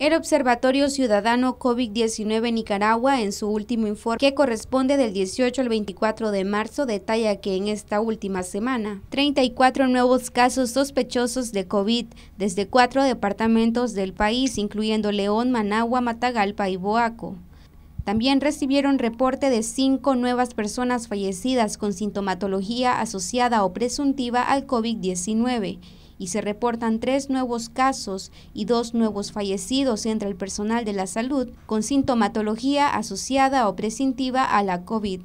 El Observatorio Ciudadano COVID-19 Nicaragua, en su último informe, que corresponde del 18 al 24 de marzo, detalla que en esta última semana, 34 nuevos casos sospechosos de COVID desde cuatro departamentos del país, incluyendo León, Managua, Matagalpa y Boaco. También recibieron reporte de cinco nuevas personas fallecidas con sintomatología asociada o presuntiva al COVID-19 y se reportan tres nuevos casos y dos nuevos fallecidos entre el personal de la salud con sintomatología asociada o presuntiva a la COVID.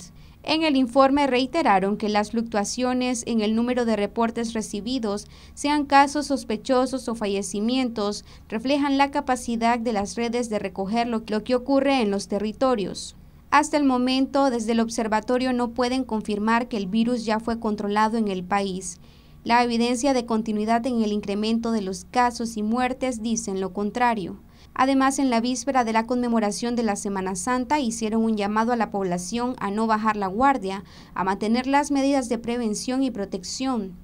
En el informe reiteraron que las fluctuaciones en el número de reportes recibidos, sean casos sospechosos o fallecimientos, reflejan la capacidad de las redes de recoger lo, que ocurre en los territorios. Hasta el momento, desde el observatorio no pueden confirmar que el virus ya fue controlado en el país. La evidencia de continuidad en el incremento de los casos y muertes dicen lo contrario. Además, en la víspera de la conmemoración de la Semana Santa, hicieron un llamado a la población a no bajar la guardia, a mantener las medidas de prevención y protección,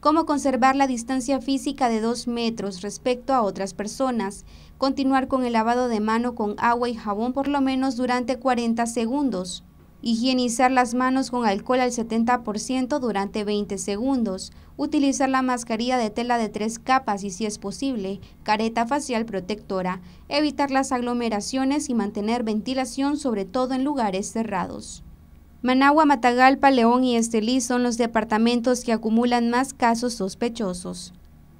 como conservar la distancia física de dos metros respecto a otras personas, continuar con el lavado de mano con agua y jabón por lo menos durante 40 segundos, Higienizar las manos con alcohol al 70% durante 20 segundos. Utilizar la mascarilla de tela de tres capas y si es posible, careta facial protectora. Evitar las aglomeraciones y mantener ventilación sobre todo en lugares cerrados. Managua, Matagalpa, León y Estelí son los departamentos que acumulan más casos sospechosos.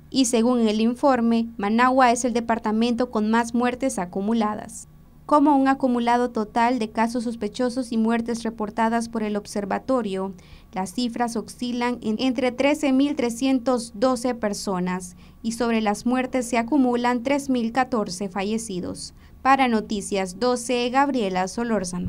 Y según el informe, Managua es el departamento con más muertes acumuladas como un acumulado total de casos sospechosos y muertes reportadas por el observatorio. Las cifras oscilan entre 13.312 personas y sobre las muertes se acumulan 3.014 fallecidos. Para Noticias 12, Gabriela Solórzano.